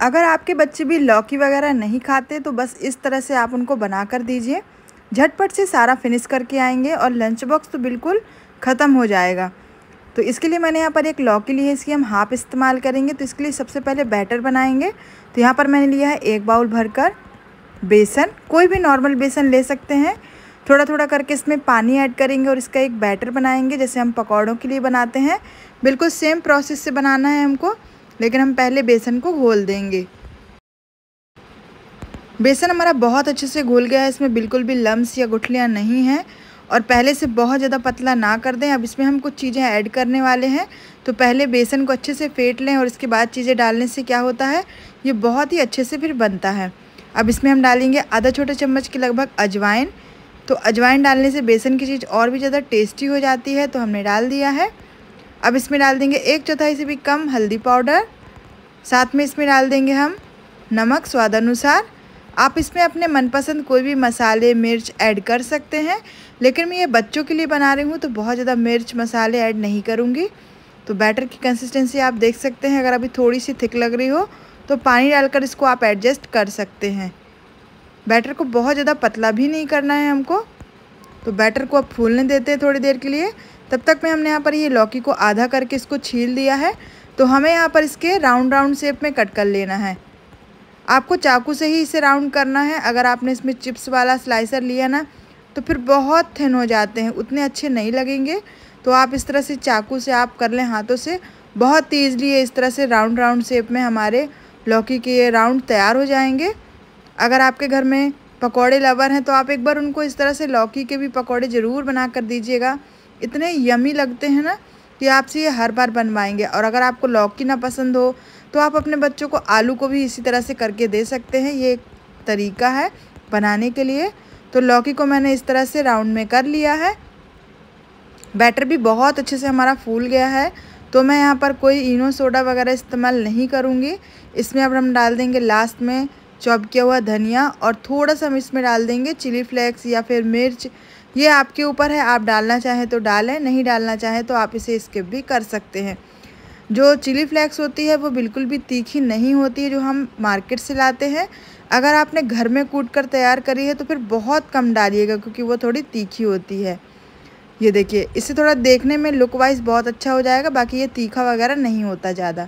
अगर आपके बच्चे भी लौकी वगैरह नहीं खाते तो बस इस तरह से आप उनको बना कर दीजिए। झटपट से सारा फिनिश करके आएँगे और लंच बॉक्स तो बिल्कुल ख़त्म हो जाएगा। तो इसके लिए मैंने यहाँ पर एक लौकी ली है, इसकी हम हाफ़ इस्तेमाल करेंगे। तो इसके लिए सबसे पहले बैटर बनाएँगे। तो यहाँ पर मैंने लिया है एक बाउल भरकर बेसन। कोई भी नॉर्मल बेसन ले सकते हैं। थोड़ा थोड़ा करके इसमें पानी ऐड करेंगे और इसका एक बैटर बनाएँगे, जैसे हम पकौड़ों के लिए बनाते हैं। बिल्कुल सेम प्रोसेस से बनाना है हमको। लेकिन हम पहले बेसन को घोल देंगे। बेसन हमारा बहुत अच्छे से घुल गया है, इसमें बिल्कुल भी लम्स या गुठलियाँ नहीं हैं। और पहले से बहुत ज़्यादा पतला ना कर दें, अब इसमें हम कुछ चीज़ें ऐड करने वाले हैं। तो पहले बेसन को अच्छे से फेंट लें और इसके बाद चीज़ें डालने से क्या होता है, ये बहुत ही अच्छे से फिर बनता है। अब इसमें हम डालेंगे आधा छोटे चम्मच के लगभग अजवाइन। तो अजवाइन डालने से बेसन की चीज़ और भी ज़्यादा टेस्टी हो जाती है तो हमने डाल दिया है। अब इसमें डाल देंगे एक चौथाई से भी कम हल्दी पाउडर। साथ में इसमें डाल देंगे हम नमक स्वाद अनुसार आप इसमें अपने मनपसंद कोई भी मसाले, मिर्च ऐड कर सकते हैं, लेकिन मैं ये बच्चों के लिए बना रही हूँ तो बहुत ज़्यादा मिर्च मसाले ऐड नहीं करूँगी। तो बैटर की कंसिस्टेंसी आप देख सकते हैं, अगर अभी थोड़ी सी थिक लग रही हो तो पानी डालकर इसको आप एडजस्ट कर सकते हैं। बैटर को बहुत ज़्यादा पतला भी नहीं करना है हमको। तो बैटर को अब फूलने देते हैं थोड़ी देर के लिए। तब तक में हमने यहाँ पर ये लौकी को आधा करके इसको छील दिया है। तो हमें यहाँ पर इसके राउंड राउंड शेप में कट कर लेना है। आपको चाकू से ही इसे राउंड करना है। अगर आपने इसमें चिप्स वाला स्लाइसर लिया ना तो फिर बहुत थिन हो जाते हैं। उतने अच्छे नहीं लगेंगे। तो आप इस तरह से चाकू से आप कर लें हाथों से। बहुत ईजली इस तरह से राउंड राउंड शेप में हमारे लौकी के ये राउंड तैयार हो जाएँगे। अगर आपके घर में पकौड़े लवर हैं तो आप एक बार उनको इस तरह से लौकी के भी पकौड़े ज़रूर बना कर दीजिएगा। इतने यमी लगते हैं ना। कि आपसे ये हर बार बनवाएँगे। और अगर आपको लौकी ना पसंद हो तो आप अपने बच्चों को आलू को भी इसी तरह से करके दे सकते हैं। ये एक तरीका है बनाने के लिए। तो लौकी को मैंने इस तरह से राउंड में कर लिया है। बैटर भी बहुत अच्छे से हमारा फूल गया है। तो मैं यहाँ पर कोई इनो सोडा वगैरह इस्तेमाल नहीं करूँगी। इसमें अब हम डाल देंगे लास्ट में चॉप किया हुआ धनिया और थोड़ा सा हम इसमें डाल देंगे चिली फ्लेक्स या फिर मिर्च। ये आपके ऊपर है, आप डालना चाहें तो डालें, नहीं डालना चाहें तो आप इसे स्किप भी कर सकते हैं। जो चिली फ्लेक्स होती है, वो बिल्कुल भी तीखी नहीं होती है, जो हम मार्केट से लाते हैं। अगर आपने घर में कूट कर तैयार करी है तो फिर बहुत कम डालिएगा, क्योंकि वो थोड़ी तीखी होती है। ये देखिए, इसे थोड़ा देखने में लुक वाइज बहुत अच्छा हो जाएगा, बाकी ये तीखा वगैरह नहीं होता ज़्यादा।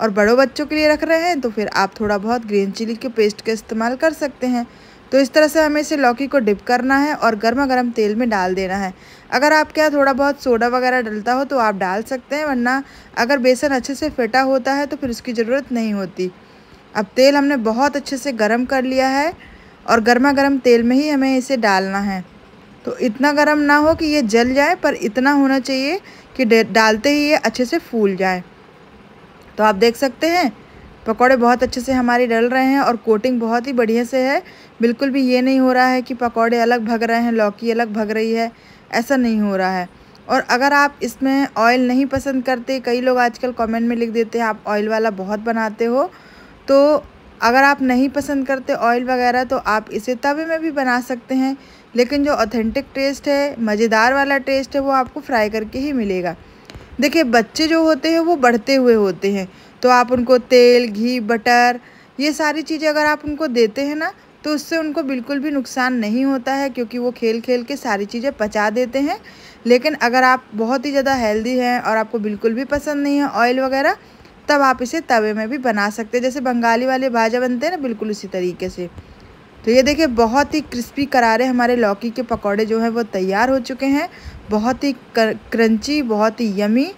और बड़ों बच्चों के लिए रख रहे हैं तो फिर आप थोड़ा बहुत ग्रीन चिली के पेस्ट का इस्तेमाल कर सकते हैं। तो इस तरह से हमें इसे लौकी को डिप करना है और गर्मा गर्म तेल में डाल देना है। अगर आप क्या थोड़ा बहुत सोडा वगैरह डलता हो तो आप डाल सकते हैं, वरना अगर बेसन अच्छे से फेटा होता है तो फिर उसकी ज़रूरत नहीं होती। अब तेल हमने बहुत अच्छे से गर्म कर लिया है और गर्मा गर्म तेल में ही हमें इसे डालना है। तो इतना गर्म ना हो कि ये जल जाए, पर इतना होना चाहिए कि डालते ही ये अच्छे से फूल जाए। तो आप देख सकते हैं, पकौड़े बहुत अच्छे से हमारे डल रहे हैं और कोटिंग बहुत ही बढ़िया से है। बिल्कुल भी ये नहीं हो रहा है कि पकौड़े अलग भग रहे हैं, लौकी अलग भग रही है, ऐसा नहीं हो रहा है। और अगर आप इसमें ऑयल नहीं पसंद करते, कई लोग आजकल कमेंट में लिख देते हैं, आप ऑयल वाला बहुत बनाते हो तो अगर आप नहीं पसंद करते ऑयल वगैरह तो आप इसे तवे में भी बना सकते हैं, लेकिन जो ऑथेंटिक टेस्ट है, मज़ेदार वाला टेस्ट है, वो आपको फ्राई करके ही मिलेगा। देखिए, बच्चे जो होते हैं, वो बढ़ते हुए होते हैं तो आप उनको तेल, घी बटर ये सारी चीज़ें अगर आप उनको देते हैं ना तो उससे उनको बिल्कुल भी नुकसान नहीं होता है, क्योंकि वो खेल खेल के सारी चीज़ें पचा देते हैं। लेकिन अगर आप बहुत ही ज़्यादा हेल्दी हैं और आपको बिल्कुल भी पसंद नहीं है ऑयल वगैरह, तब आप इसे तवे में भी बना सकते हैं। जैसे बंगाली वाले भाजा बनते हैं ना, बिल्कुल उसी तरीके से। तो ये देखिए, बहुत ही क्रिस्पी करारे हमारे लौकी के पकौड़े जो हैं, वो तैयार हो चुके हैं। बहुत ही क्रंची बहुत ही यमी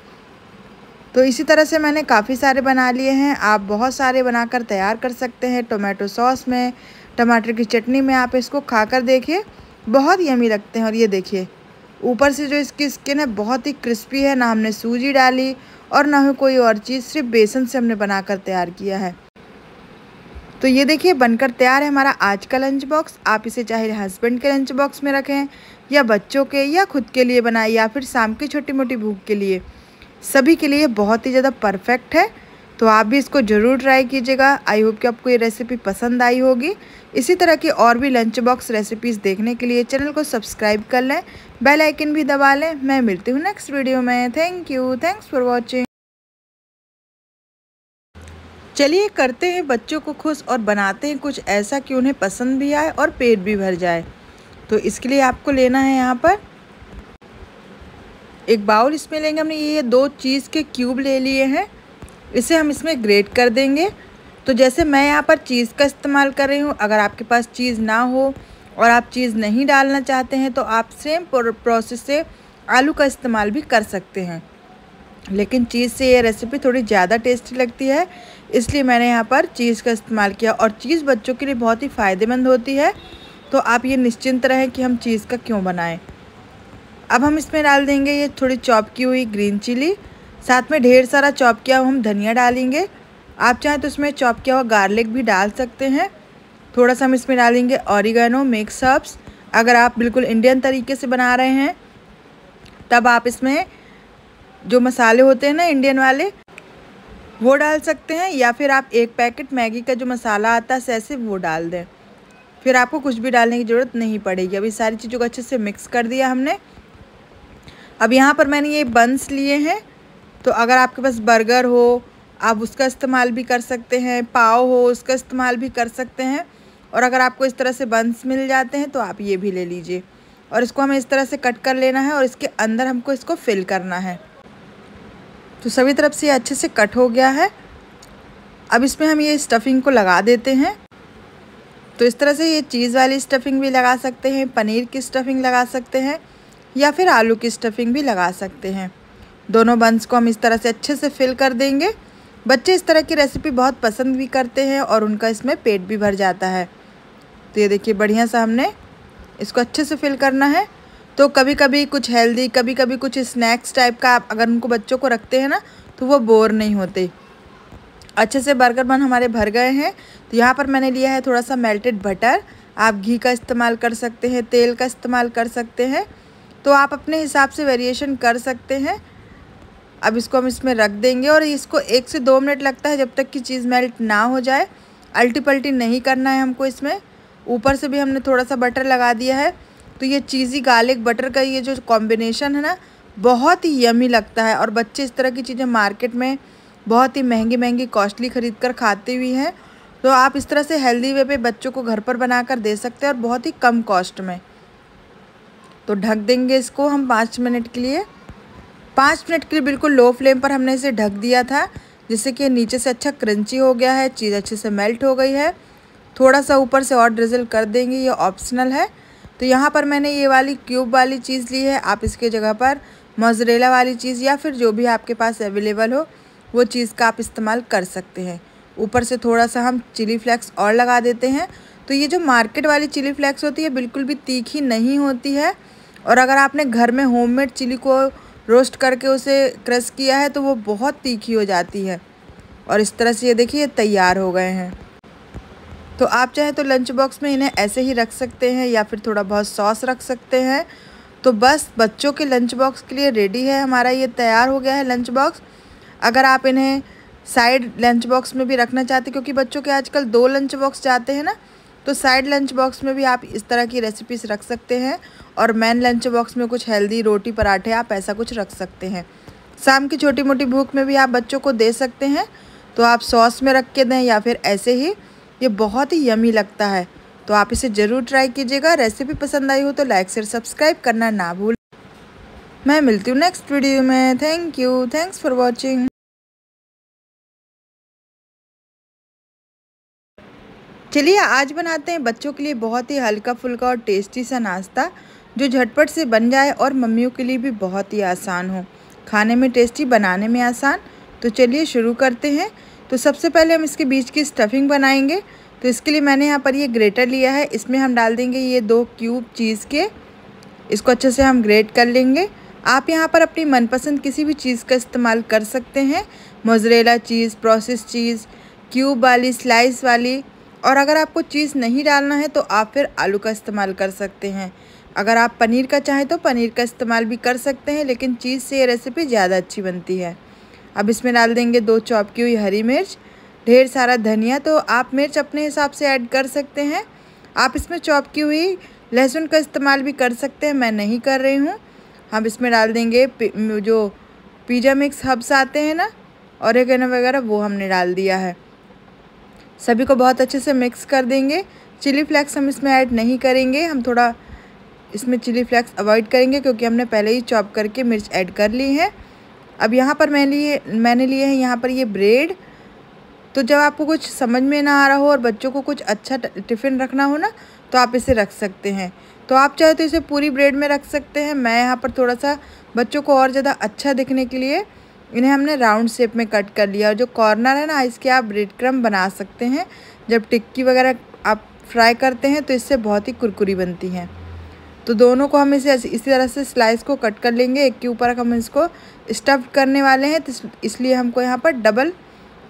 तो इसी तरह से मैंने काफ़ी सारे बना लिए हैं। आप बहुत सारे बनाकर तैयार कर सकते हैं। टोमेटो सॉस में टमाटर की चटनी में आप इसको खाकर देखिए, बहुत यमी लगते हैं और ये देखिए, ऊपर से जो इसकी स्किन है, बहुत ही क्रिस्पी है, ना हमने सूजी डाली और ना ही कोई और चीज़, सिर्फ़ बेसन से हमने बनाकर तैयार किया है। तो ये देखिए, बनकर तैयार है हमारा आज का लंच बॉक्स आप इसे चाहे हस्बैंड के लंच बॉक्स में रखें, या बच्चों के, या खुद के लिए बनाएँ, या फिर शाम की छोटी मोटी भूख के लिए। सभी के लिए बहुत ही ज़्यादा परफेक्ट है। तो आप भी इसको ज़रूर ट्राई कीजिएगा। आई होप कि आपको ये रेसिपी पसंद आई होगी। इसी तरह की और भी लंच बॉक्स रेसिपीज़ देखने के लिए चैनल को सब्सक्राइब कर लें बेल आइकन भी दबा लें। मैं मिलती हूँ नेक्स्ट वीडियो में। Thank you thanks for watching चलिए करते हैं बच्चों को खुश और बनाते हैं कुछ ऐसा कि उन्हें पसंद भी आए और पेट भी भर जाए। तो इसके लिए आपको लेना है यहाँ पर। एक बाउल इसमें लेंगे। हमने ये दो चीज़ के क्यूब ले लिए हैं। इसे हम इसमें ग्रेट कर देंगे। तो जैसे मैं यहाँ पर चीज़ का इस्तेमाल कर रही हूँ, अगर आपके पास चीज़ ना हो और आप चीज़ नहीं डालना चाहते हैं तो आप सेम प्रोसेस से आलू का इस्तेमाल भी कर सकते हैं। लेकिन चीज़ से ये रेसिपी थोड़ी ज़्यादा टेस्टी लगती है, इसलिए मैंने यहाँ पर चीज़ का इस्तेमाल किया और चीज़ बच्चों के लिए बहुत ही फ़ायदेमंद होती है। तो आप ये निश्चिंत रहें कि हम चीज़ का क्यों बनाएँ। अब हम इसमें डाल देंगे ये थोड़ी चॉप की हुई ग्रीन चिली, साथ में ढेर सारा चॉप किया हम धनिया डालेंगे। आप चाहें तो इसमें चॉप किया हुआ गार्लिक भी डाल सकते हैं। थोड़ा सा हम इसमें डालेंगे ऑरिगानो मिक्सअप्स। अगर आप बिल्कुल इंडियन तरीके से बना रहे हैं, तब आप इसमें जो मसाले होते हैं ना इंडियन वाले, वो डाल सकते हैं या फिर आप एक पैकेट मैगी का जो मसाला आता है सैसे वो डाल दें। फिर आपको कुछ भी डालने की ज़रूरत नहीं पड़ेगी। अभी सारी चीज़ों को अच्छे से मिक्स कर दिया हमने। अब यहाँ पर मैंने ये बंस लिए हैं। तो अगर आपके पास बर्गर हो आप उसका इस्तेमाल भी कर सकते हैं, पाव हो उसका इस्तेमाल भी कर सकते हैं। और अगर आपको इस तरह से बंस मिल जाते हैं तो आप ये भी ले लीजिए। और इसको हमें इस तरह से कट कर लेना है और इसके अंदर हमको इसको फिल करना है। तो सभी तरफ़ से ये अच्छे से कट हो गया है। अब इसमें हम ये स्टफिंग को लगा देते हैं। तो इस तरह से ये चीज़ वाली स्टफिंग भी लगा सकते हैं, पनीर की स्टफिंग लगा सकते हैं, या फिर आलू की स्टफिंग भी लगा सकते हैं। दोनों बंस को हम इस तरह से अच्छे से फिल कर देंगे। बच्चे इस तरह की रेसिपी बहुत पसंद भी करते हैं और उनका इसमें पेट भी भर जाता है। तो ये देखिए, बढ़िया सा हमने इसको अच्छे से फिल करना है। तो कभी कभी कुछ हेल्दी कभी कभी कुछ स्नैक्स टाइप का आप अगर उनको बच्चों को रखते हैं ना तो वो बोर नहीं होते। अच्छे से बर्गर बन हमारे भर गए हैं। तो यहाँ पर मैंने लिया है थोड़ा सा मेल्टेड बटर आप घी का इस्तेमाल कर सकते हैं, तेल का इस्तेमाल कर सकते हैं। तो आप अपने हिसाब से वेरिएशन कर सकते हैं। अब इसको हम इसमें रख देंगे और इसको एक से दो मिनट लगता है जब तक कि चीज़ मेल्ट ना हो जाए। अल्टी पल्टी नहीं करना है हमको इसमें। ऊपर से भी हमने थोड़ा सा बटर लगा दिया है। तो ये चीज़ी गार्लिक बटर का ये जो कॉम्बिनेशन है ना, बहुत ही यमी लगता है और बच्चे इस तरह की चीज़ें मार्केट में बहुत ही महँगी महँगी कॉस्टली ख़रीद कर खाते हुए हैं। तो आप इस तरह से हेल्दी वे पे बच्चों को घर पर बना कर दे सकते हैं और बहुत ही कम कॉस्ट में। तो ढक देंगे इसको हम पाँच मिनट के लिए। पाँच मिनट के लिए बिल्कुल लो फ्लेम पर हमने इसे ढक दिया था, जिससे कि नीचे से अच्छा क्रंची हो गया है, चीज़ अच्छे से मेल्ट हो गई है। थोड़ा सा ऊपर से और ड्रिजल कर देंगे, ये ऑप्शनल है। तो यहाँ पर मैंने ये वाली क्यूब वाली चीज़ ली है, आप इसके जगह पर मोजरेला वाली चीज़ या फिर जो भी आपके पास अवेलेबल हो, वो चीज़ का आप इस्तेमाल कर सकते हैं। ऊपर से थोड़ा सा हम चिली फ्लेक्स और लगा देते हैं। तो ये जो मार्केट वाली चिली फ्लेक्स होती है, बिल्कुल भी तीखी नहीं होती है। और अगर आपने घर में होममेड चिली को रोस्ट करके उसे क्रश किया है तो वो बहुत तीखी हो जाती है। और इस तरह से ये देखिए तैयार हो गए हैं। तो आप चाहे तो लंच बॉक्स में इन्हें ऐसे ही रख सकते हैं, या फिर थोड़ा बहुत सॉस रख सकते हैं। तो बस, बच्चों के लंच बॉक्स के लिए रेडी है हमारा, ये तैयार हो गया है लंच बॉक्स अगर आप इन्हें साइड लंच बॉक्स में भी रखना चाहते क्योंकि बच्चों के आजकल दो लंच बॉक्स जाते हैं ना तो साइड लंच बॉक्स में भी आप इस तरह की रेसिपीज़ रख सकते हैं और मैन लंच बॉक्स में कुछ हेल्दी रोटी पराठे आप ऐसा कुछ रख सकते हैं। शाम की छोटी मोटी भूख में भी आप बच्चों को दे सकते हैं। तो आप सॉस में रख के दें या फिर ऐसे ही, ये बहुत ही यमी लगता है। तो आप इसे ज़रूर ट्राई कीजिएगा। रेसिपी पसंद आई हो तो लाइक शेयर सब्सक्राइब करना ना भूल मैं मिलती हूँ नेक्स्ट वीडियो में। Thank you thanks for watching चलिए, आज बनाते हैं बच्चों के लिए बहुत ही हल्का फुल्का और टेस्टी सा नाश्ता, जो झटपट से बन जाए और मम्मियों के लिए भी बहुत ही आसान हो। खाने में टेस्टी बनाने में आसान। तो चलिए, शुरू करते हैं। तो सबसे पहले हम इसके बीच की स्टफिंग बनाएँगे। तो इसके लिए मैंने यहाँ पर ये ग्रेटर लिया है। इसमें हम डाल देंगे ये दो क्यूब चीज़ के। इसको अच्छे से हम ग्रेट कर लेंगे। आप यहाँ पर अपनी मनपसंद किसी भी चीज़ का इस्तेमाल कर सकते हैं। Mozzarella cheese process cheese cube वाली स्लाइस वाली और अगर आपको चीज़ नहीं डालना है तो आप फिर आलू का इस्तेमाल कर सकते हैं। अगर आप पनीर का चाहें तो पनीर का इस्तेमाल भी कर सकते हैं, लेकिन चीज़ से ये रेसिपी ज़्यादा अच्छी बनती है। अब इसमें डाल देंगे दो चॉप की हुई हरी मिर्च, ढेर सारा धनिया तो आप मिर्च अपने हिसाब से ऐड कर सकते हैं। आप इसमें चॉप की हुई लहसुन का इस्तेमाल भी कर सकते हैं, मैं नहीं कर रही हूँ। हम इसमें डाल देंगे जो पिज़्ज़ा मिक्स हब्स आते हैं ना, और वगैरह, वो हमने डाल दिया है। सभी को बहुत अच्छे से मिक्स कर देंगे। चिली फ्लेक्स हम इसमें ऐड नहीं करेंगे। हम थोड़ा इसमें चिली फ्लेक्स अवॉइड करेंगे क्योंकि हमने पहले ही चॉप करके मिर्च ऐड कर ली है। अब यहाँ पर मैं लिए, मैंने लिए हैं यहाँ पर ये ब्रेड तो जब आपको कुछ समझ में ना आ रहा हो और बच्चों को कुछ अच्छा टिफ़िन रखना हो ना तो आप इसे रख सकते हैं। तो आप चाहे तो इसे पूरी ब्रेड में रख सकते हैं। मैं यहाँ पर थोड़ा सा बच्चों को और ज़्यादा अच्छा दिखने के लिए इन्हें हमने राउंड शेप में कट कर लिया और जो कॉर्नर है ना, इसके आप ब्रेड क्रम बना सकते हैं। जब टिक्की वगैरह आप फ्राई करते हैं तो इससे बहुत ही कुरकुरी बनती हैं। तो दोनों को हम इसे इसी तरह से स्लाइस को कट कर लेंगे। एक के ऊपर हम इसको स्टफ़ करने वाले हैं तो इसलिए हमको यहाँ पर डबल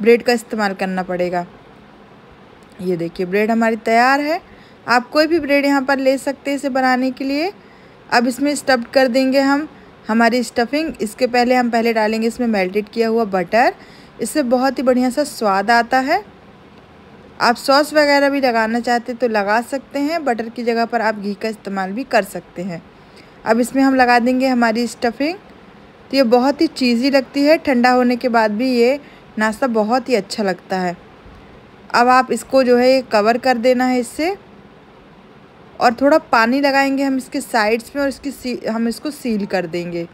ब्रेड का इस्तेमाल करना पड़ेगा। ये देखिए ब्रेड हमारी तैयार है। आप कोई भी ब्रेड यहाँ पर ले सकते हैं इसे बनाने के लिए। अब इसमें स्टफ़ कर देंगे हम। हमारी स्टफिंग इसके पहले हम पहले डालेंगे इसमें मेल्टेड किया हुआ बटर इससे बहुत ही बढ़िया सा स्वाद आता है। आप सॉस वगैरह भी लगाना चाहते तो लगा सकते हैं बटर की जगह पर आप घी का इस्तेमाल भी कर सकते हैं। अब इसमें हम लगा देंगे हमारी स्टफिंग तो ये बहुत ही चीज़ी लगती है, ठंडा होने के बाद भी ये नाश्ता बहुत ही अच्छा लगता है। अब आप इसको जो है कवर कर देना है इससे। और थोड़ा पानी लगाएँगे हम इसके साइड्स में और इसकी हम इसको सील कर देंगे।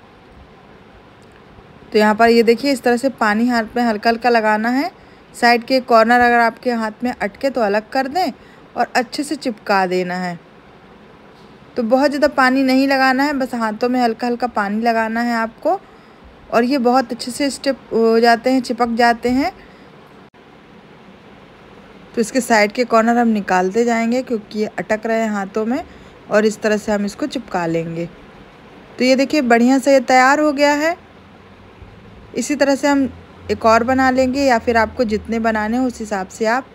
तो यहाँ पर ये देखिए, इस तरह से पानी हाथ में हल्का हल्का लगाना है। साइड के कॉर्नर अगर आपके हाथ में अटके तो अलग कर दें और अच्छे से चिपका देना है। तो बहुत ज़्यादा पानी नहीं लगाना है, बस हाथों में हल्का हल्का पानी लगाना है आपको। और ये बहुत अच्छे से स्टिप हो जाते हैं, चिपक जाते हैं। तो इसके साइड के कॉर्नर हम निकालते जाएँगे क्योंकि ये अटक रहे हैं हाथों में और इस तरह से हम इसको चिपका लेंगे। तो ये देखिए बढ़िया से ये तैयार हो गया है। इसी तरह से हम एक और बना लेंगे या फिर आपको जितने बनाने हो उस हिसाब से आप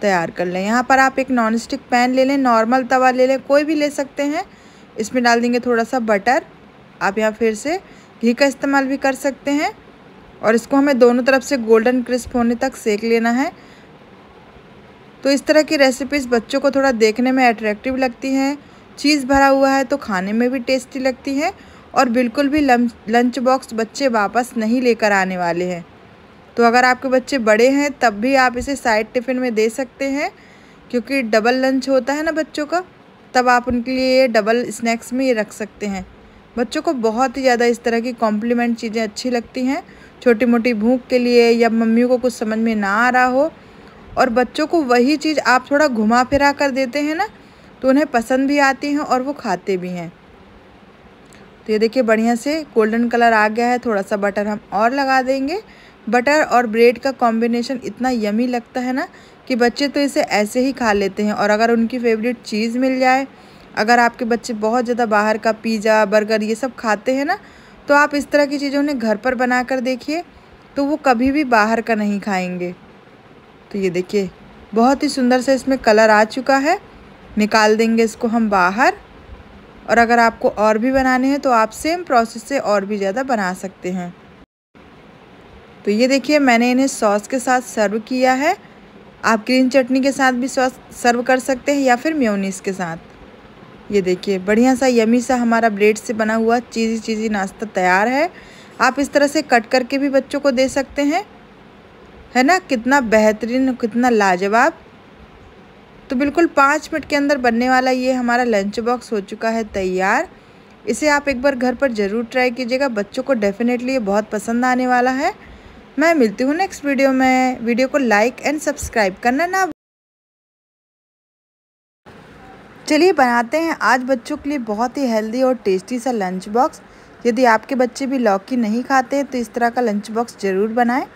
तैयार कर लें। यहाँ पर आप एक नॉन स्टिक पैन ले लें नॉर्मल तवा ले लें, कोई भी ले सकते हैं। इसमें डाल देंगे थोड़ा सा बटर आप यहाँ फिर से घी का इस्तेमाल भी कर सकते हैं और इसको हमें दोनों तरफ़ से गोल्डन क्रिस्प होने तक सेक लेना है। तो इस तरह की रेसिपीज़ बच्चों को थोड़ा देखने में अट्रैक्टिव लगती हैं। चीज़ भरा हुआ है तो खाने में भी टेस्टी लगती है और बिल्कुल भी लंच लंच बॉक्स बच्चे वापस नहीं लेकर आने वाले हैं। तो अगर आपके बच्चे बड़े हैं, तब भी आप इसे साइड टिफ़िन में दे सकते हैं, क्योंकि डबल लंच होता है ना बच्चों का, तब आप उनके लिए डबल स्नैक्स में ये रख सकते हैं। बच्चों को बहुत ही ज़्यादा इस तरह की कॉम्प्लीमेंट चीज़ें अच्छी लगती हैं। छोटी मोटी भूख के लिए या मम्मियों को कुछ समझ में ना आ रहा हो और बच्चों को वही चीज़ आप थोड़ा घुमा फिरा कर देते हैं ना तो उन्हें पसंद भी आती हैं और वो खाते भी हैं। तो ये देखिए बढ़िया से गोल्डन कलर आ गया है थोड़ा सा बटर हम और लगा देंगे। बटर और ब्रेड का कॉम्बिनेशन इतना यमी लगता है ना कि बच्चे तो इसे ऐसे ही खा लेते हैं और अगर उनकी फेवरेट चीज़ मिल जाए, अगर आपके बच्चे बहुत ज़्यादा बाहर का पिज़्ज़ा, बर्गर ये सब खाते हैं ना तो आप इस तरह की चीज़ें उन्हें घर पर बना कर देखिए तो वो कभी भी बाहर का नहीं खाएँगे। तो ये देखिए, बहुत ही सुंदर से इसमें कलर आ चुका है। निकाल देंगे इसको हम बाहर। और अगर आपको और भी बनाने हैं तो आप सेम प्रोसेस से और भी ज़्यादा बना सकते हैं। तो ये देखिए, मैंने इन्हें सॉस के साथ सर्व किया है। आप ग्रीन चटनी के साथ भी सॉस सर्व कर सकते हैं या फिर म्योनीस के साथ। ये देखिए, बढ़िया सा, यमी सा हमारा ब्रेड से बना हुआ चीज़ी चीज़ी नाश्ता तैयार है। आप इस तरह से कट करके भी बच्चों को दे सकते हैं। है ना? कितना बेहतरीन, कितना लाजवाब। तो बिल्कुल पाँच मिनट के अंदर बनने वाला ये हमारा लंच बॉक्स हो चुका है तैयार। इसे आप एक बार घर पर ज़रूर ट्राई कीजिएगा। बच्चों को डेफिनेटली ये बहुत पसंद आने वाला है। मैं मिलती हूँ नेक्स्ट वीडियो में। वीडियो को लाइक एंड सब्सक्राइब करना ना चलिए बनाते हैं। आज बच्चों के लिए बहुत ही हेल्दी और टेस्टी सा लंच बॉक्स यदि आपके बच्चे भी लौकी नहीं खाते हैं तो इस तरह का लंच बॉक्स ज़रूर बनाएँ।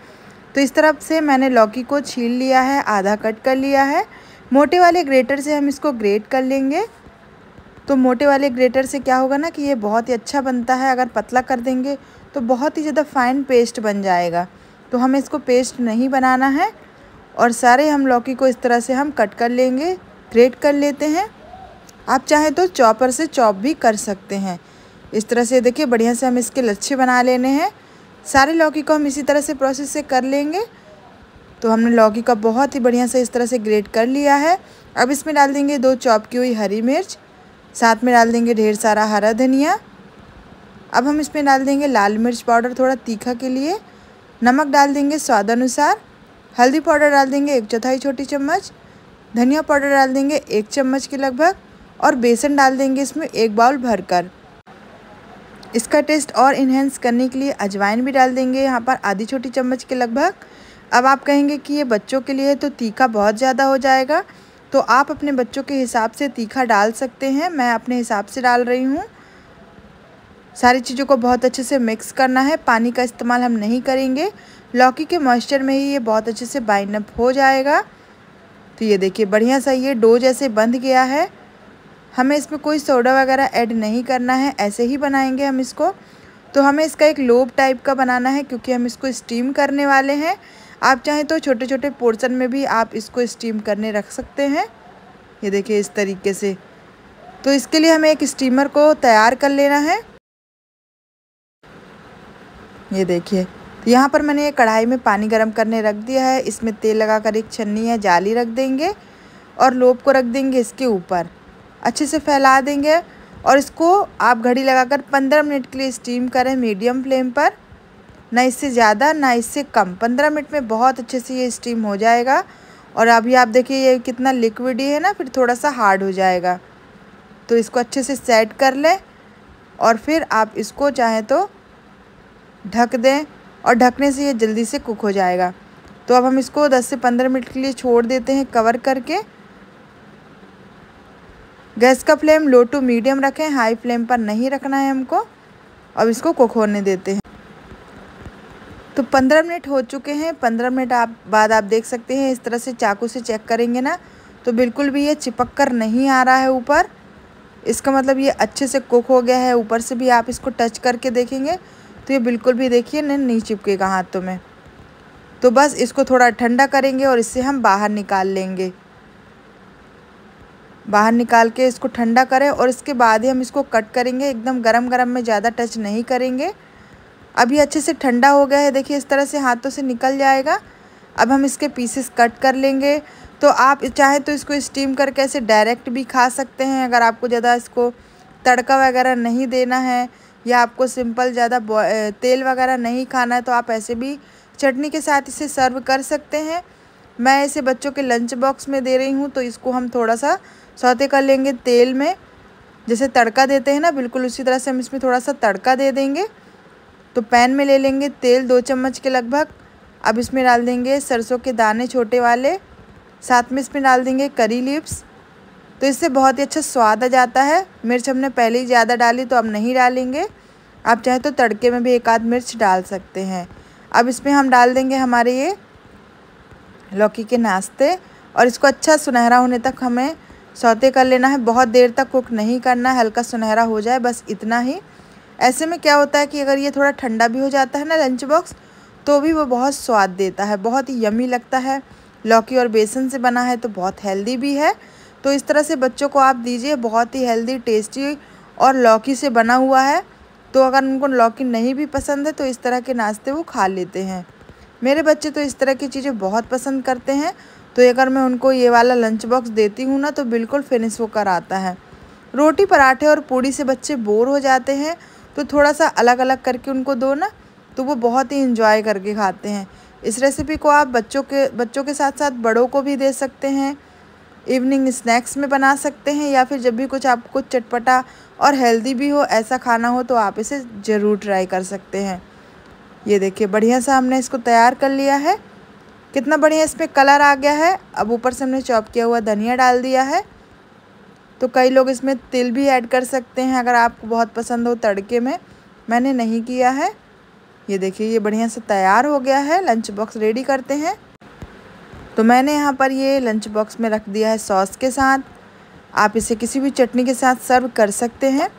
तो इस तरफ़ से मैंने लौकी को छील लिया है, आधा कट कर लिया है। मोटे वाले ग्रेटर से हम इसको ग्रेट कर लेंगे। तो मोटे वाले ग्रेटर से क्या होगा ना कि ये बहुत ही अच्छा बनता है, अगर पतला कर देंगे तो बहुत ही ज़्यादा फाइन पेस्ट बन जाएगा। तो हमें इसको पेस्ट नहीं बनाना है और सारे हम लौकी को इस तरह से हम कट कर लेंगे, ग्रेट कर लेते हैं। आप चाहें तो चॉपर से चॉप भी कर सकते हैं। इस तरह से देखिए बढ़िया से हम इसके लच्छे बना लेने हैं। सारे लौकी को हम इसी तरह से प्रोसेस से कर लेंगे। तो हमने लौकी का बहुत ही बढ़िया से इस तरह से ग्रेट कर लिया है। अब इसमें डाल देंगे दो चॉप की हुई हरी मिर्च, साथ में डाल देंगे ढेर सारा हरा धनिया। अब हम इसमें डाल देंगे लाल मिर्च पाउडर थोड़ा तीखा के लिए। नमक डाल देंगे स्वाद अनुसार। हल्दी पाउडर डाल देंगे एक चौथाई छोटी चम्मच। धनिया पाउडर डाल देंगे एक चम्मच के लगभग। और बेसन डाल देंगे इसमें एक बाउल भरकर। इसका टेस्ट और इन्हेंस करने के लिए अजवाइन भी डाल देंगे यहाँ पर आधी छोटी चम्मच के लगभग। अब आप कहेंगे कि ये बच्चों के लिए तो तीखा बहुत ज़्यादा हो जाएगा। तो आप अपने बच्चों के हिसाब से तीखा डाल सकते हैं, मैं अपने हिसाब से डाल रही हूँ। सारी चीज़ों को बहुत अच्छे से मिक्स करना है, पानी का इस्तेमाल हम नहीं करेंगे। लौकी के मॉइस्चर में ही ये बहुत अच्छे से बाइंड अप हो जाएगा। तो ये देखिए बढ़िया सा ये डो जैसे बंध गया है। हमें इसमें कोई सोडा वगैरह ऐड नहीं करना है, ऐसे ही बनाएँगे हम इसको। तो हमें इसका एक लोब टाइप का बनाना है, क्योंकि हम इसको स्टीम करने वाले हैं। आप चाहें तो छोटे छोटे पोर्सन में भी आप इसको स्टीम करने रख सकते हैं। ये देखिए इस तरीके से। तो इसके लिए हमें एक स्टीमर को तैयार कर लेना है। ये देखिए तो यहाँ पर मैंने ये कढ़ाई में पानी गर्म करने रख दिया है। इसमें तेल लगाकर एक छन्नी या जाली रख देंगे और लोब को रख देंगे इसके ऊपर। अच्छे से फैला देंगे और इसको आप घड़ी लगाकर पंद्रह मिनट के लिए स्टीम करें मीडियम फ्लेम पर। ना इससे ज़्यादा, ना इससे कम। पंद्रह मिनट में बहुत अच्छे से ये स्टीम हो जाएगा और अभी आप देखिए ये कितना लिक्विड ही है ना, फिर थोड़ा सा हार्ड हो जाएगा। तो इसको अच्छे से सेट कर लें और फिर आप इसको चाहें तो ढक दें और ढकने से ये जल्दी से कुक हो जाएगा। तो अब हम इसको 10 से 15 मिनट के लिए छोड़ देते हैं कवर करके। गैस का फ्लेम लो टू मीडियम रखें, हाई फ्लेम पर नहीं रखना है हमको। अब इसको कुक होने देते हैं। तो 15 मिनट हो चुके हैं। 15 मिनट आप, बाद आप देख सकते हैं, इस तरह से चाकू से चेक करेंगे ना तो बिल्कुल भी ये चिपक कर नहीं आ रहा है ऊपर। इसका मतलब ये अच्छे से कुक हो गया है, ऊपर से भी आप इसको टच करके देखेंगे तो ये बिल्कुल भी देखिए, न, नहीं चिपकेगा हाथों में। तो बस इसको थोड़ा ठंडा करेंगे और इससे हम बाहर निकाल लेंगे। बाहर निकाल के इसको ठंडा करें और इसके बाद ही हम इसको कट करेंगे। एकदम गरम गरम में ज़्यादा टच नहीं करेंगे। अभी अच्छे से ठंडा हो गया है। देखिए, इस तरह से हाथों से निकल जाएगा। अब हम इसके पीसेस कट कर लेंगे। तो आप चाहे तो इसको स्टीम करके ऐसे डायरेक्ट भी खा सकते हैं। अगर आपको ज़्यादा इसको तड़का वगैरह नहीं देना है या आपको सिंपल ज़्यादा तेल वगैरह नहीं खाना है तो आप ऐसे भी चटनी के साथ इसे सर्व कर सकते हैं। मैं इसे बच्चों के लंच बॉक्स में दे रही हूँ तो इसको हम थोड़ा सा सौते कर लेंगे तेल में। जैसे तड़का देते हैं ना, बिल्कुल उसी तरह से हम इसमें थोड़ा सा तड़का दे देंगे। तो पैन में ले लेंगे तेल दो चम्मच के लगभग। अब इसमें डाल देंगे सरसों के दाने छोटे वाले। साथ में इसमें डाल देंगे करी लिप्स तो इससे बहुत ही अच्छा स्वाद आ जाता है। मिर्च हमने पहले ही ज़्यादा डाली तो अब नहीं डालेंगे। आप चाहे तो तड़के में भी एक आध मिर्च डाल सकते हैं। अब इसमें हम डाल देंगे हमारे ये लौकी के नाश्ते। और इसको अच्छा सुनहरा होने तक हमें सौते कर लेना है, बहुत देर तक कुक नहीं करना है, हल्का सुनहरा हो जाए, बस इतना ही। ऐसे में क्या होता है कि अगर ये थोड़ा ठंडा भी हो जाता है ना लंच बॉक्स तो भी वो बहुत स्वाद देता है, बहुत ही यमी लगता है। लौकी और बेसन से बना है तो बहुत हेल्दी भी है। तो इस तरह से बच्चों को आप दीजिए, बहुत ही हेल्दी टेस्टी और लौकी से बना हुआ है। तो अगर उनको लौकी नहीं भी पसंद है तो इस तरह के नाश्ते वो खा लेते हैं। मेरे बच्चे तो इस तरह की चीज़ें बहुत पसंद करते हैं। तो अगर मैं उनको ये वाला लंच बॉक्स देती हूँ ना तो बिल्कुल फिनिश वो कर आता है। रोटी पराठे और पूड़ी से बच्चे बोर हो जाते हैं तो थोड़ा सा अलग अलग करके उनको दो ना तो वो बहुत ही इंजॉय करके खाते हैं। इस रेसिपी को आप बच्चों के बच्चों के साथ साथ बड़ों को भी दे सकते हैं। इवनिंग स्नैक्स में बना सकते हैं, या फिर जब भी कुछ आपको चटपटा और हेल्दी भी हो, ऐसा खाना हो तो आप इसे ज़रूर ट्राई कर सकते हैं। ये देखिए, बढ़िया सा हमने इसको तैयार कर लिया है। कितना बढ़िया इसमें कलर आ गया है। अब ऊपर से हमने चॉप किया हुआ धनिया डाल दिया है। तो कई लोग इसमें तिल भी ऐड कर सकते हैं अगर आपको बहुत पसंद हो तड़के में। मैंने नहीं किया है। ये देखिए, ये बढ़िया से तैयार हो गया है। लंच बॉक्स रेडी करते हैं। तो मैंने यहाँ पर ये लंच बॉक्स में रख दिया है सॉस के साथ। आप इसे किसी भी चटनी के साथ सर्व कर सकते हैं।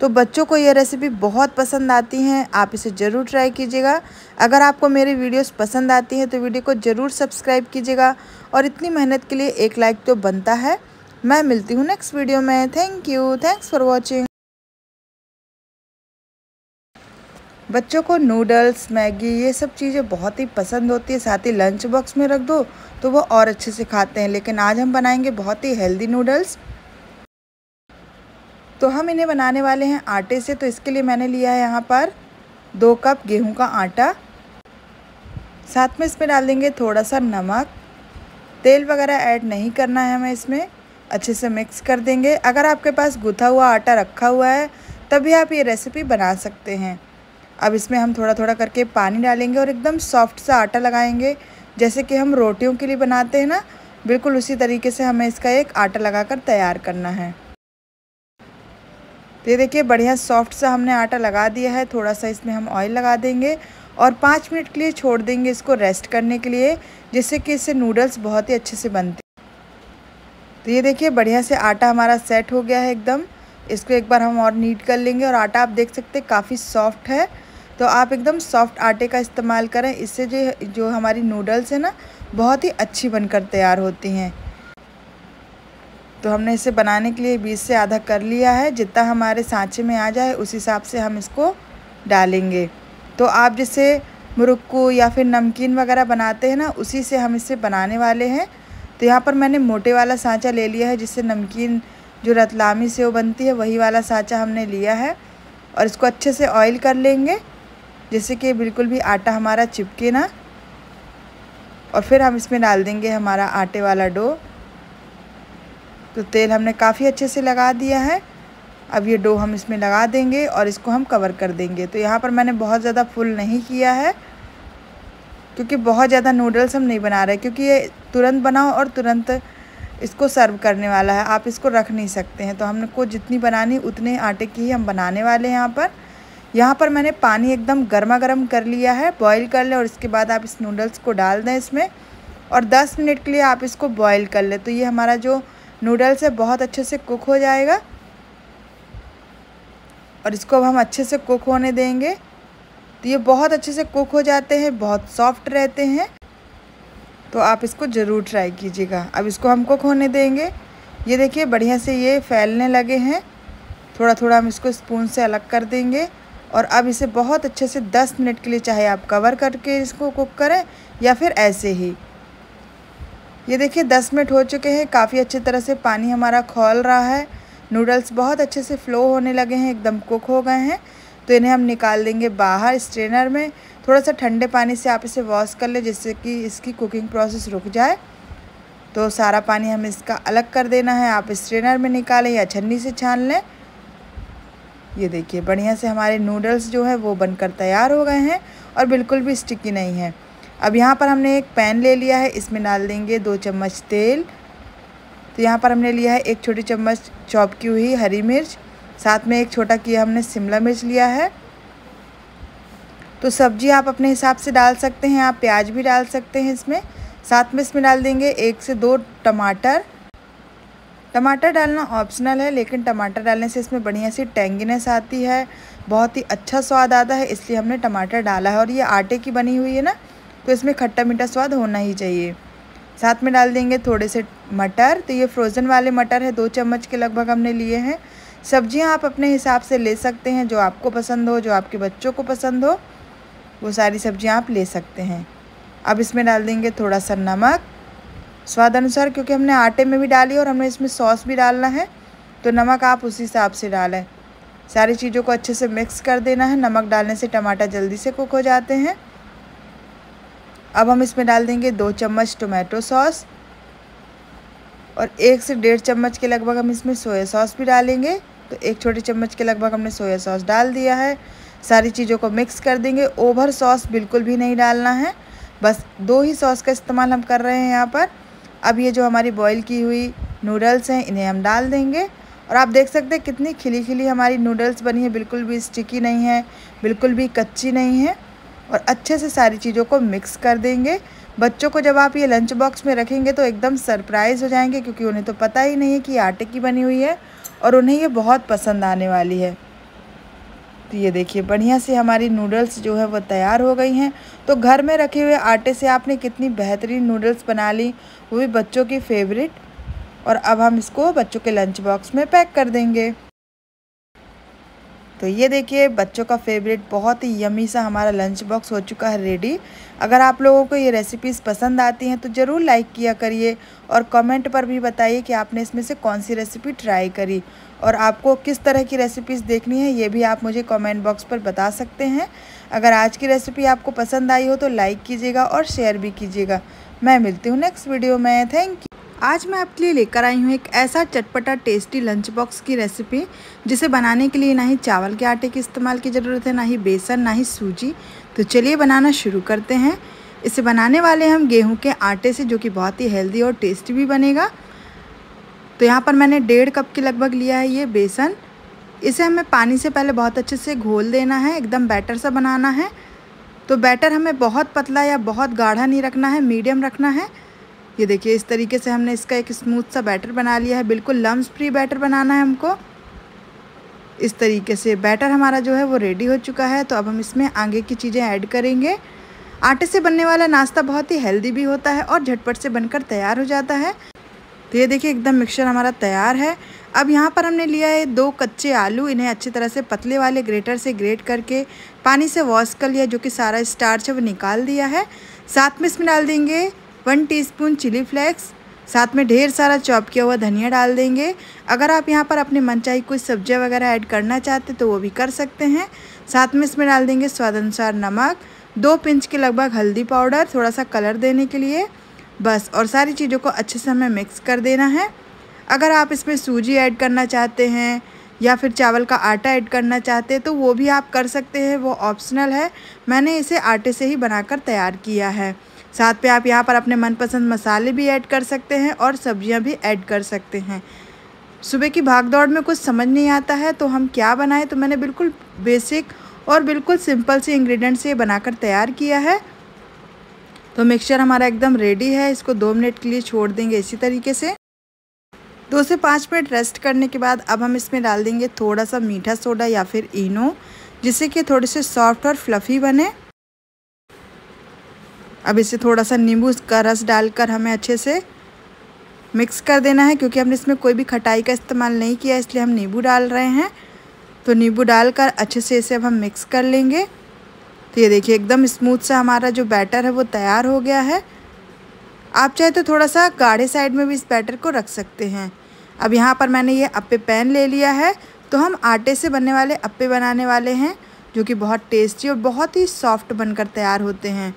तो बच्चों को ये रेसिपी बहुत पसंद आती हैं, आप इसे ज़रूर ट्राई कीजिएगा। अगर आपको मेरी वीडियोस पसंद आती हैं तो वीडियो को ज़रूर सब्सक्राइब कीजिएगा। और इतनी मेहनत के लिए एक लाइक तो बनता है। मैं मिलती हूँ नेक्स्ट वीडियो में। Thank you thanks for watching बच्चों को नूडल्स मैगी, ये सब चीज़ें बहुत ही पसंद होती है। साथ ही लंच बॉक्स में रख दो तो वो और अच्छे से खाते हैं। लेकिन आज हम बनाएँगे बहुत ही हेल्दी नूडल्स तो हम इन्हें बनाने वाले हैं आटे से। तो इसके लिए मैंने लिया है यहाँ पर दो कप गेहूँ का आटा। साथ में इसमें डाल देंगे थोड़ा सा नमक। तेल वगैरह ऐड नहीं करना है हमें इसमें। अच्छे से मिक्स कर देंगे। अगर आपके पास गुथा हुआ आटा रखा हुआ है, तभी आप ये रेसिपी बना सकते हैं। अब इसमें हम थोड़ा थोड़ा करके पानी डालेंगे और एकदम सॉफ्ट सा आटा लगाएँगे। जैसे कि हम रोटियों के लिए बनाते हैं ना, बिल्कुल उसी तरीके से हमें इसका एक आटा लगाकर तैयार करना है। तो ये देखिए, बढ़िया सॉफ्ट सा हमने आटा लगा दिया है। थोड़ा सा इसमें हम ऑयल लगा देंगे और पाँच मिनट के लिए छोड़ देंगे इसको रेस्ट करने के लिए, जिससे कि इससे नूडल्स बहुत ही अच्छे से बनते तो ये देखिए, बढ़िया से आटा हमारा सेट हो गया है एकदम। इसको एक बार हम और नीट कर लेंगे और आटा आप देख सकते हैं काफ़ी सॉफ्ट है। तो आप एकदम सॉफ्ट आटे का इस्तेमाल करें। इससे जो जो हमारी नूडल्स हैं ना, बहुत ही अच्छी बनकर तैयार होती हैं। तो हमने इसे बनाने के लिए बीस से आधा कर लिया है। जितना हमारे सांचे में आ जाए, उस हिसाब से हम इसको डालेंगे। तो आप जैसे मुरुक्कू या फिर नमकीन वगैरह बनाते हैं ना, उसी से हम इसे बनाने वाले हैं। तो यहाँ पर मैंने मोटे वाला सांचा ले लिया है, जिससे नमकीन जो रतलामी से वो बनती है, वही वाला सांचा हमने लिया है। और इसको अच्छे से ऑयल कर लेंगे, जिससे कि बिल्कुल भी आटा हमारा चिपके ना। और फिर हम इसमें डाल देंगे हमारा आटे वाला डो। तो तेल हमने काफ़ी अच्छे से लगा दिया है। अब ये डो हम इसमें लगा देंगे और इसको हम कवर कर देंगे। तो यहाँ पर मैंने बहुत ज़्यादा फुल नहीं किया है, क्योंकि बहुत ज़्यादा नूडल्स हम नहीं बना रहे, क्योंकि ये तुरंत बनाओ और तुरंत इसको सर्व करने वाला है। आप इसको रख नहीं सकते हैं। तो हमने को जितनी बनानी, उतने आटे की ही हम बनाने वाले हैं यहाँ पर। यहाँ पर मैंने पानी एकदम गर्मा गर्म कर लिया है, बॉईल कर लें और इसके बाद आप इस नूडल्स को डाल दें इसमें। और 10 मिनट के लिए आप इसको बॉईल कर लें। तो ये हमारा जो नूडल्स है बहुत अच्छे से कुक हो जाएगा। और इसको अब हम अच्छे से कुक होने देंगे। तो ये बहुत अच्छे से कुक हो जाते हैं, बहुत सॉफ्ट रहते हैं। तो आप इसको ज़रूर ट्राई कीजिएगा। अब इसको हम कुक होने देंगे। ये देखिए, बढ़िया से ये फैलने लगे हैं। थोड़ा थोड़ा हम इसको स्पून से अलग कर देंगे। और अब इसे बहुत अच्छे से 10 मिनट के लिए चाहे आप कवर करके इसको कुक करें या फिर ऐसे ही। ये देखिए 10 मिनट हो चुके हैं। काफ़ी अच्छी तरह से पानी हमारा खोल रहा है। नूडल्स बहुत अच्छे से फ़्लो होने लगे हैं, एकदम कुक हो गए हैं। तो इन्हें हम निकाल देंगे बाहर स्ट्रेनर में। थोड़ा सा ठंडे पानी से आप इसे वॉश कर लें, जिससे कि इसकी कुकिंग प्रोसेस रुक जाए। तो सारा पानी हमें इसका अलग कर देना है। आप स्ट्रेनर में निकालें या छन्नी से छान लें। ये देखिए, बढ़िया से हमारे नूडल्स जो है, वो बनकर तैयार हो गए हैं और बिल्कुल भी स्टिकी नहीं है। अब यहाँ पर हमने एक पैन ले लिया है, इसमें डाल देंगे दो चम्मच तेल। तो यहाँ पर हमने लिया है एक छोटी चम्मच चॉप की हुई हरी मिर्च, साथ में एक छोटा किया हमने शिमला मिर्च लिया है। तो सब्ज़ी आप अपने हिसाब से डाल सकते हैं, आप प्याज भी डाल सकते हैं इसमें। साथ में इसमें डाल देंगे एक से दो टमाटर। टमाटर डालना ऑप्शनल है, लेकिन टमाटर डालने से इसमें बढ़िया सी टेंगीनेस आती है, बहुत ही अच्छा स्वाद आता है, इसलिए हमने टमाटर डाला है। और ये आटे की बनी हुई है ना तो इसमें खट्टा मीठा स्वाद होना ही चाहिए। साथ में डाल देंगे थोड़े से मटर। तो ये फ्रोज़न वाले मटर है, दो चम्मच के लगभग हमने लिए हैं। सब्ज़ियाँ आप अपने हिसाब से ले सकते हैं, जो आपको पसंद हो, जो आपके बच्चों को पसंद हो, वो सारी सब्ज़ियाँ आप ले सकते हैं। अब इसमें डाल देंगे थोड़ा सा नमक। स्वाद अनुसार, क्योंकि हमने आटे में भी डाली और हमने इसमें सॉस भी डालना है तो नमक आप उसी हिसाब से डालें। सारी चीज़ों को अच्छे से मिक्स कर देना है। नमक डालने से टमाटर जल्दी से कुक हो जाते हैं। अब हम इसमें डाल देंगे दो चम्मच टोमेटो सॉस और एक से डेढ़ चम्मच के लगभग हम इसमें सोया सॉस भी डालेंगे। तो एक छोटे चम्मच के लगभग हमने सोया सॉस डाल दिया है। सारी चीज़ों को मिक्स कर देंगे। ओवर सॉस बिल्कुल भी नहीं डालना है। बस दो ही सॉस का इस्तेमाल हम कर रहे हैं यहाँ पर। अब ये जो हमारी बॉईल की हुई नूडल्स हैं, इन्हें हम डाल देंगे। और आप देख सकते हैं कितनी खिली खिली हमारी नूडल्स बनी है। बिल्कुल भी स्टिकी नहीं है, बिल्कुल भी कच्ची नहीं है। और अच्छे से सारी चीज़ों को मिक्स कर देंगे। बच्चों को जब आप ये लंच बॉक्स में रखेंगे तो एकदम सरप्राइज़ हो जाएँगे, क्योंकि उन्हें तो पता ही नहीं है कि आटे की बनी हुई है और उन्हें ये बहुत पसंद आने वाली है। तो ये देखिए, बढ़िया से हमारी नूडल्स जो है वो तैयार हो गई हैं। तो घर में रखे हुए आटे से आपने कितनी बेहतरीन नूडल्स बना ली, वो भी बच्चों की फेवरेट और अब हम इसको बच्चों के लंच बॉक्स में पैक कर देंगे। तो ये देखिए, बच्चों का फेवरेट बहुत ही यमी सा हमारा लंच बॉक्स हो चुका है रेडी अगर आप लोगों को ये रेसिपीज़ पसंद आती हैं तो ज़रूर लाइक किया करिए और कमेंट पर भी बताइए कि आपने इसमें से कौन सी रेसिपी ट्राई करी और आपको किस तरह की रेसिपीज़ देखनी है, ये भी आप मुझे कमेंट बॉक्स पर बता सकते हैं. अगर आज की रेसिपी आपको पसंद आई हो तो लाइक कीजिएगा और शेयर भी कीजिएगा. मैं मिलती हूँ नेक्स्ट वीडियो में. थैंक यू आज मैं आपके लिए लेकर आई हूँ एक ऐसा चटपटा टेस्टी लंच बॉक्स की रेसिपी जिसे बनाने के लिए ना ही चावल के आटे के इस्तेमाल की ज़रूरत है, ना ही बेसन, ना ही सूजी। तो चलिए बनाना शुरू करते हैं। इसे बनाने वाले हम गेहूँ के आटे से, जो कि बहुत ही हेल्दी और टेस्टी भी बनेगा। तो यहाँ पर मैंने डेढ़ कप के लगभग लिया है ये बेसन। इसे हमें पानी से पहले बहुत अच्छे से घोल देना है, एकदम बैटर सा बनाना है। तो बैटर हमें बहुत पतला या बहुत गाढ़ा नहीं रखना है मीडियम रखना है। ये देखिए, इस तरीके से हमने इसका एक स्मूथ सा बैटर बना लिया है। बिल्कुल लम्स फ्री बैटर बनाना है हमको। इस तरीके से बैटर हमारा जो है वो रेडी हो चुका है। तो अब हम इसमें आगे की चीज़ें ऐड करेंगे। आटे से बनने वाला नाश्ता बहुत ही हेल्दी भी होता है और झटपट से बनकर तैयार हो जाता है। तो ये देखिए, एकदम मिक्सचर हमारा तैयार है। अब यहाँ पर हमने लिया है दो कच्चे आलू। इन्हें अच्छी तरह से पतले वाले ग्रेटर से ग्रेट करके पानी से वॉश कर लिया, जो कि सारा स्टार्च है, वो निकाल दिया है। साथ में इसमें डाल देंगे वन टीस्पून चिली फ्लेक्स, साथ में ढेर सारा चॉप किया हुआ धनिया डाल देंगे। अगर आप यहाँ पर अपनी मनचाही कुछ सब्ज़ियाँ वगैरह ऐड करना चाहते तो वो भी कर सकते हैं। साथ में इसमें डाल देंगे स्वाद अनुसार नमक, दो पिंच के लगभग हल्दी पाउडर थोड़ा सा कलर देने के लिए। बस, और सारी चीज़ों को अच्छे से हमें मिक्स कर देना है। अगर आप इसमें सूजी ऐड करना चाहते हैं, या फिर चावल का आटा ऐड करना चाहते हैं तो वो भी आप कर सकते हैं, वो ऑप्शनल है। मैंने इसे आटे से ही बनाकर तैयार किया है। साथ पे आप यहाँ पर अपने मनपसंद मसाले भी ऐड कर सकते हैं और सब्ज़ियाँ भी ऐड कर सकते हैं। सुबह की भाग दौड़ में कुछ समझ नहीं आता है तो हम क्या बनाएँ? तो मैंने बिल्कुल बेसिक और बिल्कुल सिंपल से इंग्रेडिएंट से बनाकर तैयार किया है। तो मिक्सचर हमारा एकदम रेडी है, इसको दो मिनट के लिए छोड़ देंगे इसी तरीके से। दो से पाँच मिनट रेस्ट करने के बाद अब हम इसमें डाल देंगे थोड़ा सा मीठा सोडा या फिर इनो, जिससे कि थोड़े से सॉफ्ट और फ्लफ़ी बने। अब इसे थोड़ा सा नींबू का रस डालकर हमें अच्छे से मिक्स कर देना है, क्योंकि हमने इसमें कोई भी खटाई का इस्तेमाल नहीं किया, इसलिए हम नींबू डाल रहे हैं। तो नींबू डालकर अच्छे से इसे अब हम मिक्स कर लेंगे। तो ये देखिए, एकदम स्मूथ सा हमारा जो बैटर है वो तैयार हो गया है। आप चाहे तो थोड़ा सा गाढ़े साइड में भी इस बैटर को रख सकते हैं। अब यहाँ पर मैंने ये अप्पे पैन ले लिया है। तो हम आटे से बनने वाले अप्पे बनाने वाले हैं, जो कि बहुत टेस्टी और बहुत ही सॉफ्ट बनकर तैयार होते हैं।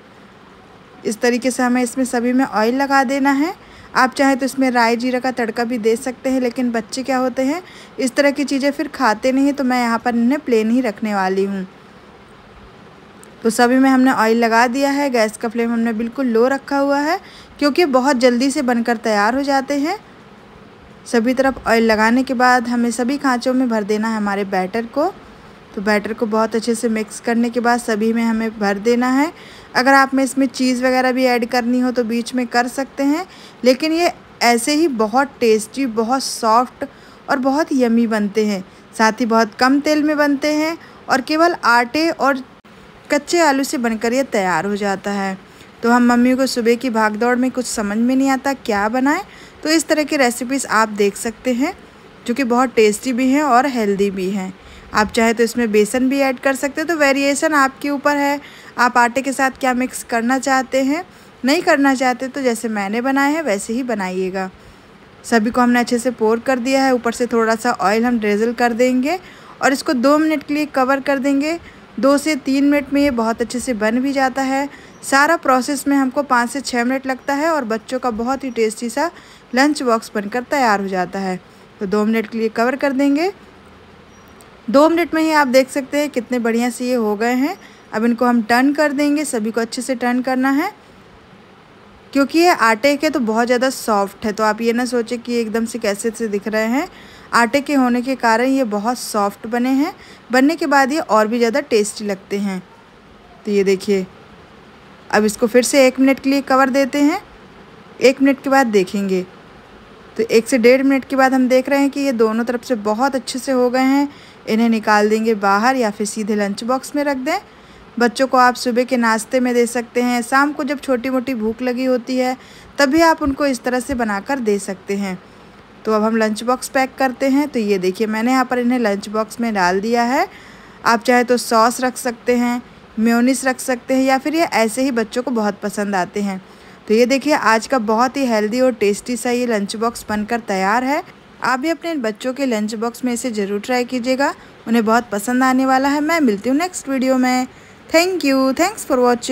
इस तरीके से हमें इसमें सभी में ऑयल लगा देना है। आप चाहे तो इसमें राई जीरा का तड़का भी दे सकते हैं, लेकिन बच्चे क्या होते हैं, इस तरह की चीज़ें फिर खाते नहीं तो मैं यहाँ पर इन्हें प्लेन ही रखने वाली हूँ। तो सभी में हमने ऑयल लगा दिया है, गैस का फ्लेम हमने बिल्कुल लो रखा हुआ है, क्योंकि बहुत जल्दी से बनकर तैयार हो जाते हैं। सभी तरफ़ ऑयल लगाने के बाद हमें सभी खाँचों में भर देना है हमारे बैटर को। तो बैटर को बहुत अच्छे से मिक्स करने के बाद सभी में हमें भर देना है। अगर आप में इसमें चीज़ वगैरह भी ऐड करनी हो तो बीच में कर सकते हैं, लेकिन ये ऐसे ही बहुत टेस्टी, बहुत सॉफ्ट और बहुत यमी बनते हैं। साथ ही बहुत कम तेल में बनते हैं और केवल आटे और कच्चे आलू से बनकर ये तैयार हो जाता है। तो हम मम्मी को सुबह की भागदौड़ में कुछ समझ में नहीं आता क्या बनाएँ तो इस तरह की रेसिपीज़ आप देख सकते हैं, जो कि बहुत टेस्टी भी हैं और हेल्दी भी हैं। आप चाहे तो इसमें बेसन भी ऐड कर सकते हैं। तो वेरिएशन आपके ऊपर है। आप आटे के साथ क्या मिक्स करना चाहते हैं? नहीं करना चाहते तो जैसे मैंने बनाया है, वैसे ही बनाइएगा। सभी को हमने अच्छे से पोर कर दिया है। ऊपर से थोड़ा सा ऑयल हम ड्रेजल कर देंगे और इसको दो मिनट के लिए कवर कर देंगे। दो से तीन मिनट में ये बहुत अच्छे से बन भी जाता है। सारा प्रोसेस में हमको पाँच से छः मिनट लगता है और बच्चों का बहुत ही टेस्टी सा लंच बॉक्स बनकर तैयार हो जाता है। तो दो मिनट के लिए कवर कर देंगे। दो मिनट में ही आप देख सकते हैं कितने बढ़िया से ये हो गए हैं। अब इनको हम टर्न कर देंगे, सभी को अच्छे से टर्न करना है। क्योंकि ये आटे के तो बहुत ज़्यादा सॉफ्ट है तो आप ये ना सोचें कि एकदम से कैसे से दिख रहे हैं। आटे के होने के कारण ये बहुत सॉफ्ट बने हैं, बनने के बाद ये और भी ज़्यादा टेस्टी लगते हैं। तो ये देखिए, अब इसको फिर से एक मिनट के लिए कवर देते हैं। एक मिनट के बाद देखेंगे। तो एक से डेढ़ मिनट के बाद हम देख रहे हैं कि ये दोनों तरफ़ से बहुत अच्छे से हो गए हैं। इन्हें निकाल देंगे बाहर या फिर सीधे लंच बॉक्स में रख दें। बच्चों को आप सुबह के नाश्ते में दे सकते हैं। शाम को जब छोटी मोटी भूख लगी होती है, तभी आप उनको इस तरह से बनाकर दे सकते हैं। तो अब हम लंच बॉक्स पैक करते हैं। तो ये देखिए, मैंने यहाँ पर इन्हें लंच बॉक्स में डाल दिया है। आप चाहे तो सॉस रख सकते हैं म्योनिस रख सकते हैं या फिर ये ऐसे ही बच्चों को बहुत पसंद आते हैं। तो ये देखिए, आज का बहुत ही हेल्दी और टेस्टी सा ये लंच बॉक्स बनकर तैयार है। आप भी अपने बच्चों के लंच बॉक्स में इसे ज़रूर ट्राई कीजिएगा। उन्हें बहुत पसंद आने वाला है। मैं मिलती हूँ नेक्स्ट वीडियो में। Thank you thanks for watching